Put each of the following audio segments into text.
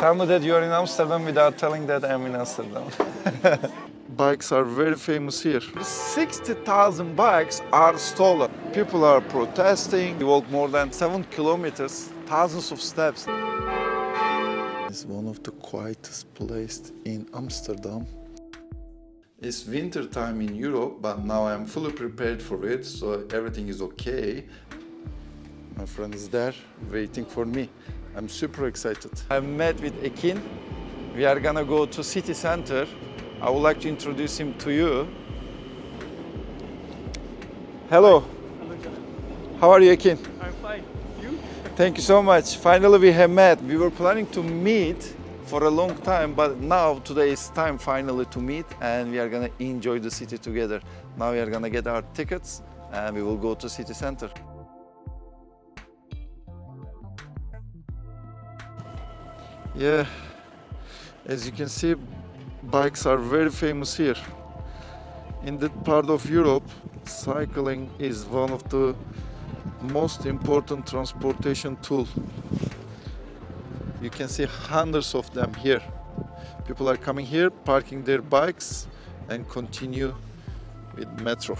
Tell me that you're in Amsterdam without telling that I'm in Amsterdam. bikes are very famous here. 60,000 bikes are stolen. People are protesting. We walk more than 7 kilometers, thousands of steps. It's one of the quietest places in Amsterdam. It's winter time in Europe, but now I'm fully prepared for it, so everything is okay. My friend is there waiting for me. I'm super excited. I met with Ekin. We are gonna go to city center. I would like to introduce him to you. Hello. How are you, Ekin? I'm fine. You? Thank you so much. Finally, we have met. We were planning to meet for a long time, but now today is time finally to meet and we are gonna enjoy the city together. Now we are gonna get our tickets and we will go to city center. Yeah, as you can see, bikes are very famous here. In that part of Europe, cycling is one of the most important transportation tool. You can see hundreds of them here. People are coming here, parking their bikes and continue with metro.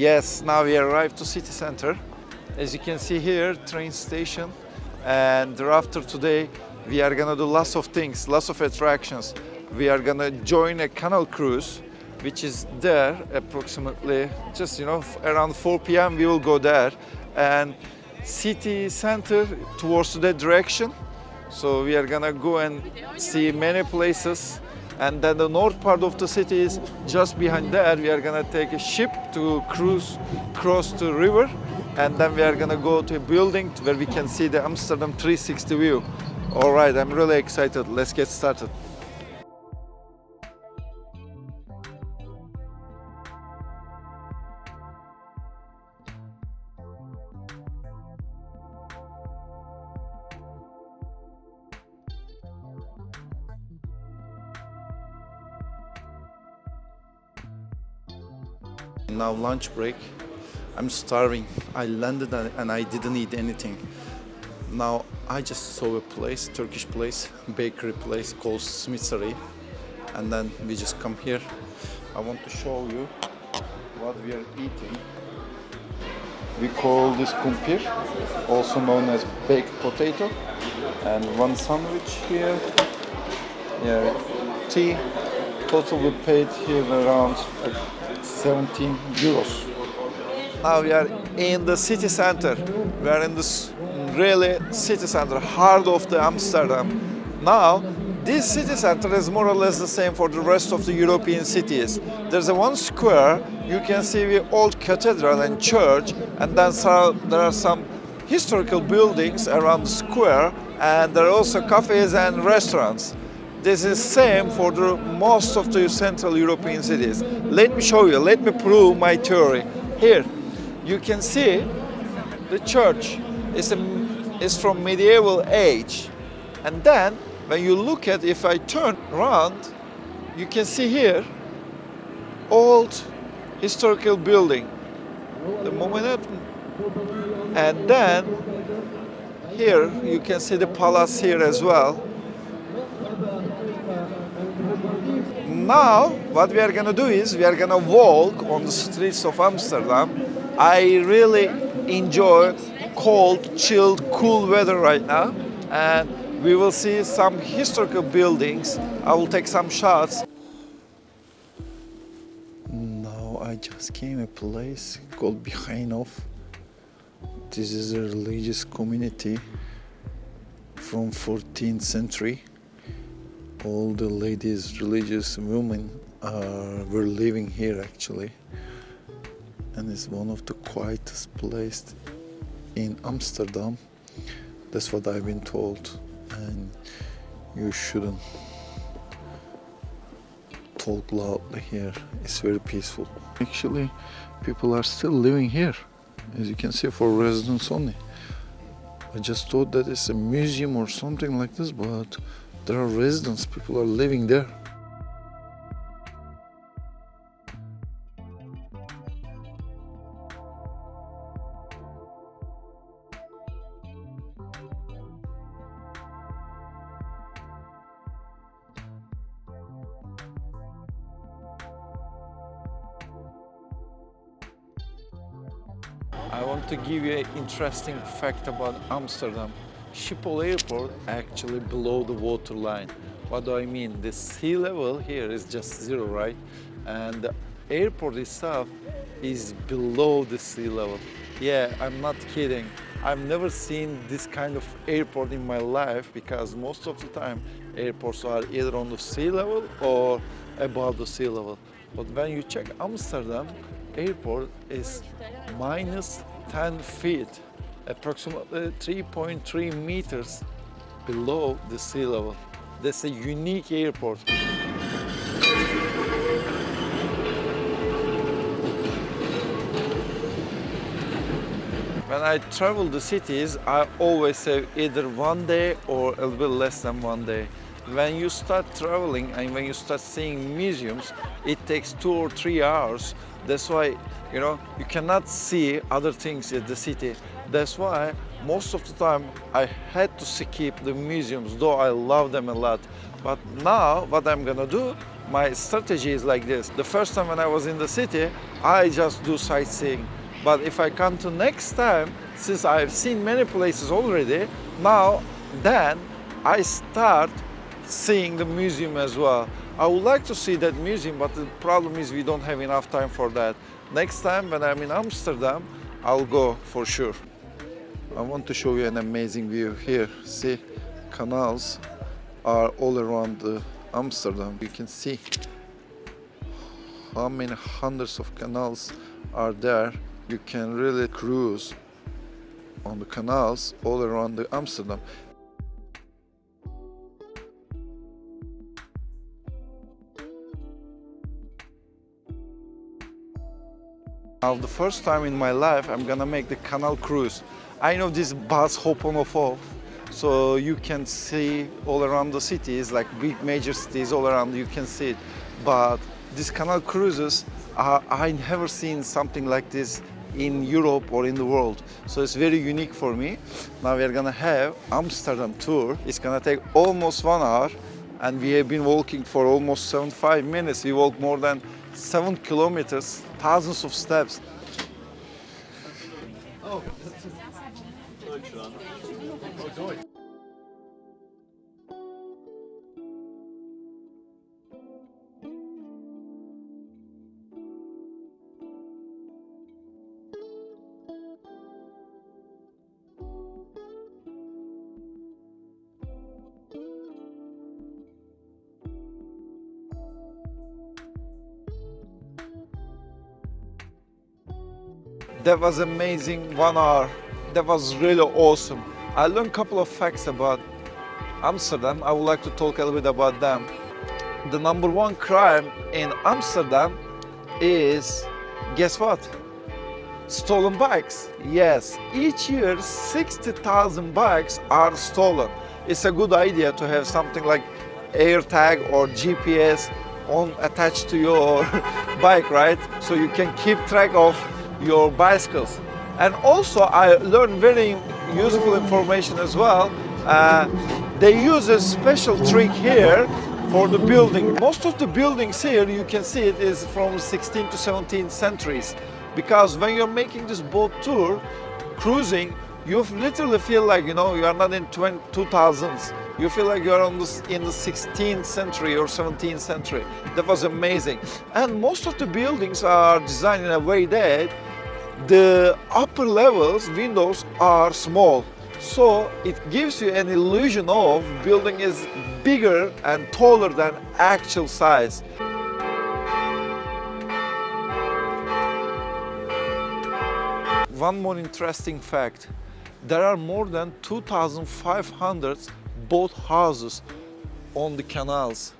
Yes, now we arrived to city center. As you can see here, train station. And after today, we are gonna do lots of things, lots of attractions. We are gonna join a canal cruise, which is there approximately, just you know, around 4 p.m. we will go there. And city center towards that direction. So we are gonna go and see many places and then the north part of the city is just behind there. We are gonna take a ship to cruise cross the river and then we are gonna go to a building where we can see the Amsterdam 360 view. All right, I'm really excited. Let's get started. Now lunch break. I'm starving. I landed and I didn't eat anything. Now I just saw a place, Turkish place, bakery place called Simit Sarayı. And then we just come here. I want to show you what we are eating. We call this kumpir, also known as baked potato. And one sandwich here. Yeah, tea. Total we paid here around uh, 17 euros. Now we are in the city center. We are in this really city center, heart of the Amsterdam. Now, this city center is more or less the same for the rest of the European cities. There's a one square, you can see the old cathedral and church, and then there are some historical buildings around the square, and there are also cafes and restaurants. This is same for the most of the Central European cities. Let me show you, let me prove my theory. Here, you can see the church is, a, is from medieval age. And then when you look at, if I turn around, you can see here old historical building, the Monument. And then here you can see the palace here as well. Now, what we are gonna do is we are gonna walk on the streets of Amsterdam. I really enjoy cold, chilled, cool weather right now. And we will see some historical buildings. I will take some shots. Now I just came a place called Begijnhof. This is a religious community from 14th century all the ladies, religious women uh, were living here actually. And it's one of the quietest places in Amsterdam. That's what I've been told. And you shouldn't talk loudly here. It's very peaceful. Actually, people are still living here, as you can see, for residents only. I just thought that it's a museum or something like this, but there are residents, people are living there. I want to give you an interesting fact about Amsterdam. Schiphol Airport actually below the water line. What do I mean? The sea level here is just zero, right? And the airport itself is below the sea level. Yeah, I'm not kidding. I've never seen this kind of airport in my life because most of the time airports are either on the sea level or above the sea level. But when you check Amsterdam, airport is minus 10 feet, approximately 3.3 meters below the sea level. That's a unique airport. When I travel the cities, I always say either one day or a little less than one day. When you start traveling and when you start seeing museums, it takes two or three hours. That's why, you know, you cannot see other things in the city. That's why most of the time I had to skip the museums, though I love them a lot. But now what I'm gonna do, my strategy is like this. The first time when I was in the city, I just do sightseeing. But if I come to next time, since I've seen many places already, now then I start seeing the museum as well. I would like to see that museum, but the problem is we don't have enough time for that. Next time when I'm in Amsterdam, I'll go for sure. I want to show you an amazing view here. See, canals are all around uh, Amsterdam. You can see how many hundreds of canals are there you can really cruise on the canals all around the Amsterdam. Now the first time in my life I'm gonna make the canal cruise. I know this bus hop on off off so you can see all around the cities like big major cities all around you can see it but these canal cruises uh, I never seen something like this in Europe or in the world. So it's very unique for me. Now we're gonna have Amsterdam tour. It's gonna take almost one hour and we have been walking for almost 75 minutes. We walked more than seven kilometers, thousands of steps. Oh, That was amazing one hour. That was really awesome. I learned a couple of facts about Amsterdam. I would like to talk a little bit about them. The number one crime in Amsterdam is, guess what? Stolen bikes. Yes, each year 60,000 bikes are stolen. It's a good idea to have something like AirTag or GPS on attached to your bike, right? So you can keep track of your bicycles. And also I learned very useful information as well. Uh, they use a special trick here for the building. Most of the buildings here, you can see it is from 16th to 17th centuries. Because when you're making this boat tour, cruising, you literally feel like, you know, you are not in 20, 2000s. You feel like you're on this, in the 16th century or 17th century. That was amazing. And most of the buildings are designed in a way that the upper levels windows are small so it gives you an illusion of building is bigger and taller than actual size. One more interesting fact, there are more than 2,500 boat houses on the canals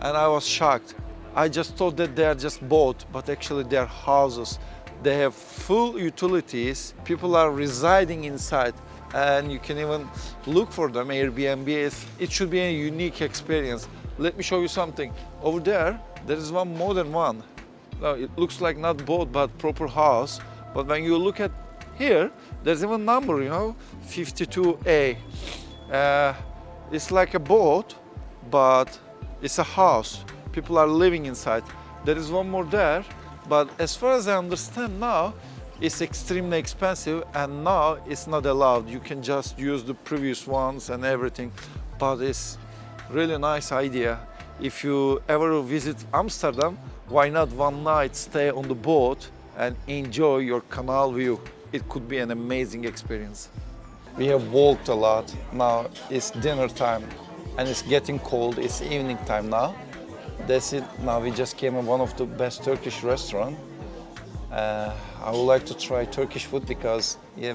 and I was shocked. I just thought that they are just boat, but actually they are houses. They have full utilities. People are residing inside and you can even look for them. Airbnb it should be a unique experience. Let me show you something. Over there, there is one modern one. Now, it looks like not boat, but proper house. But when you look at here, there's even number, you know, 52A. Uh, it's like a boat, but it's a house. People are living inside. There is one more there. But as far as I understand now, it's extremely expensive and now it's not allowed. You can just use the previous ones and everything, but it's really nice idea. If you ever visit Amsterdam, why not one night stay on the boat and enjoy your canal view? It could be an amazing experience. We have walked a lot. Now it's dinner time and it's getting cold. It's evening time now. That's it. Now we just came in one of the best Turkish restaurant. Uh, I would like to try Turkish food because yeah,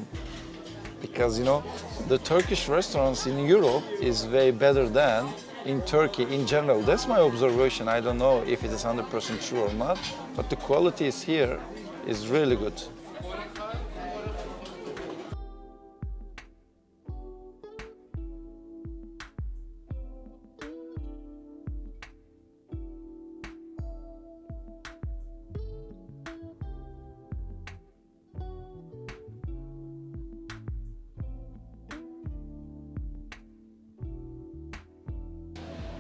because you know the Turkish restaurants in Europe is way better than in Turkey in general. That's my observation. I don't know if it is 100% true or not, but the quality is here is really good.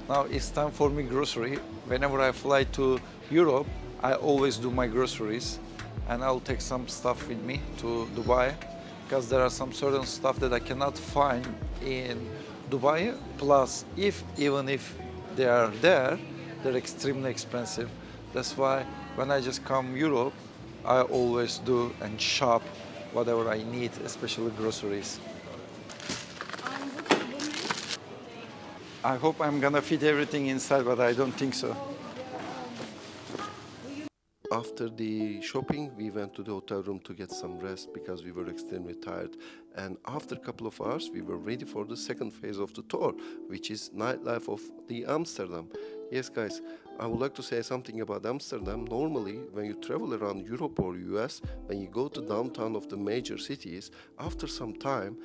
Now it's time for me grocery. Whenever I fly to Europe, I always do my groceries and I'll take some stuff with me to Dubai because there are some certain stuff that I cannot find in Dubai. Plus, if even if they are there, they're extremely expensive. That's why when I just come Europe, I always do and shop whatever I need, especially groceries. I hope I'm gonna fit everything inside, but I don't think so. After the shopping, we went to the hotel room to get some rest because we were extremely tired. And after a couple of hours, we were ready for the second phase of the tour, which is nightlife of the Amsterdam. Yes, guys, I would like to say something about Amsterdam. Normally, when you travel around Europe or US, when you go to downtown of the major cities, after some time,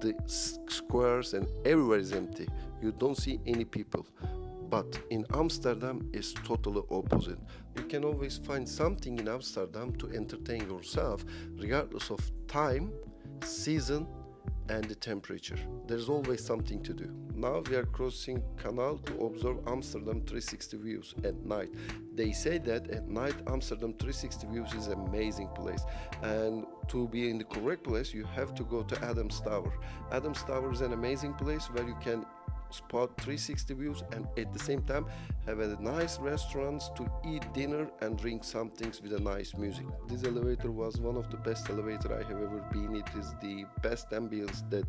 the squares and everywhere is empty. You don't see any people. But in Amsterdam is totally opposite. You can always find something in Amsterdam to entertain yourself regardless of time, season and the temperature. There's always something to do. Now we are crossing canal to observe Amsterdam 360 views at night. They say that at night Amsterdam 360 views is amazing place and to be in the correct place you have to go to Adams Tower. Adams Tower is an amazing place where you can spot 360 views and at the same time have a nice restaurants to eat dinner and drink some things with a nice music. This elevator was one of the best elevator i have ever been. It is the best ambience that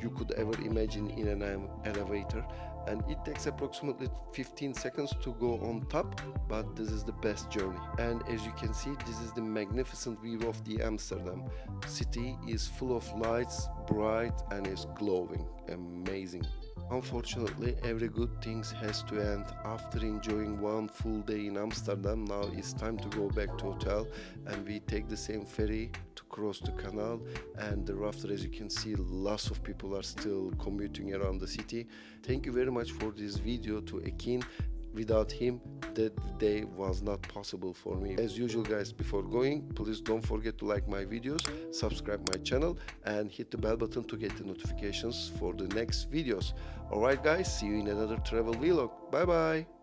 you could ever imagine in an elevator. And it takes approximately 15 seconds to go on top but this is the best journey. And as you can see this is the magnificent view of the amsterdam. City is full of lights bright and is glowing. Amazing Unfortunately, every good thing has to end. After enjoying one full day in Amsterdam, now it's time to go back to hotel and we take the same ferry to cross the canal and thereafter as you can see lots of people are still commuting around the city. Thank you very much for this video to Ekin without him that day was not possible for me. As usual guys before going please don't forget to like my videos subscribe my channel and hit the bell button to get the notifications for the next videos. Alright guys see you in another travel vlog. Bye bye